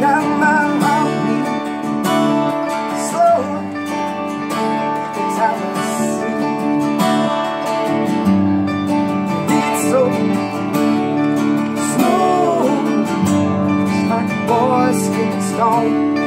got my heart slow. See. It's so smooth, like boy's.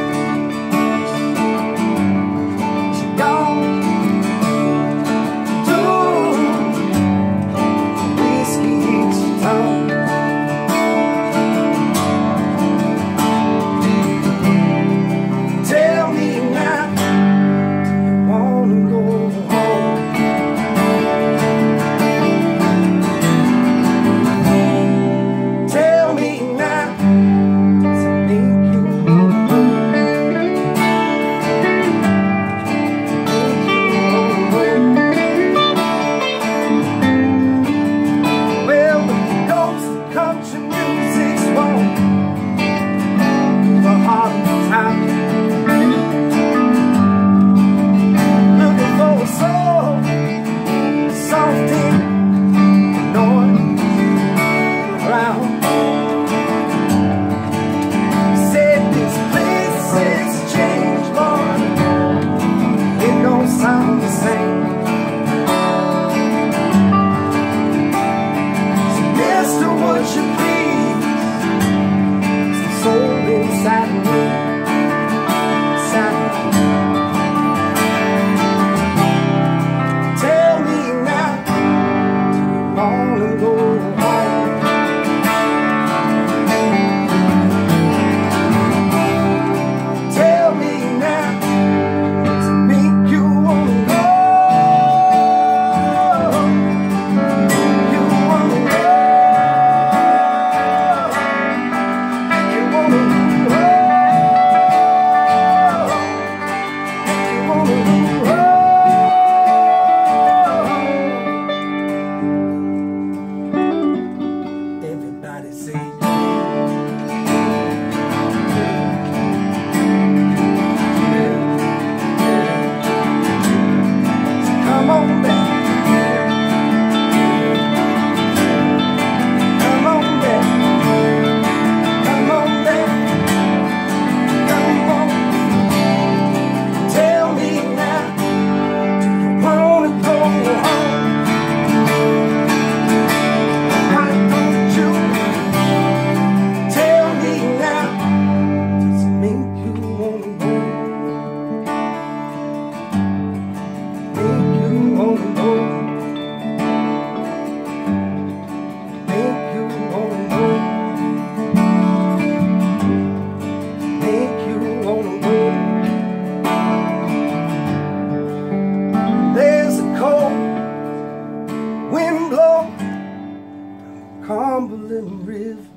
sad rumbling river.